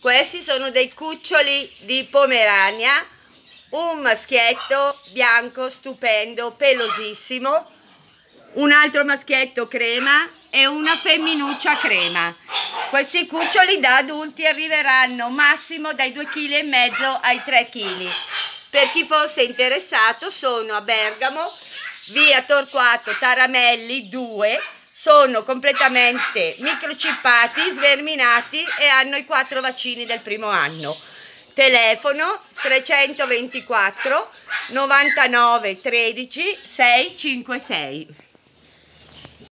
Questi sono dei cuccioli di Pomerania, un maschietto bianco stupendo, pelosissimo, un altro maschietto crema e una femminuccia crema. Questi cuccioli da adulti arriveranno massimo dai 2,5 kg ai 3 kg. Per chi fosse interessato sono a Bergamo, via Torquato Taramelli 2, sono completamente microchippati, sverminati e hanno i quattro vaccini del primo anno. Telefono 324 99 13 656.